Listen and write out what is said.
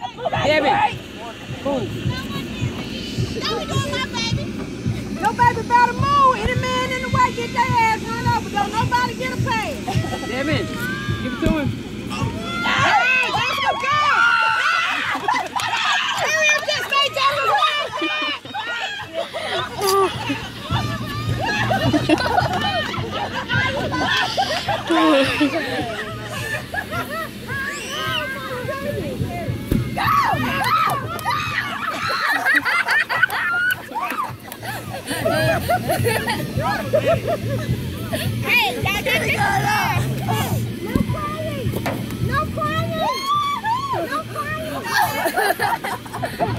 Devin. Move. Your baby better move. Any man in the way, get their ass run over. Don't nobody get a pass. Devin. Give it to him. Hey, that's the girl. Hurry up, just stay down Hey, y'all get this. No crying. No crying. No crying.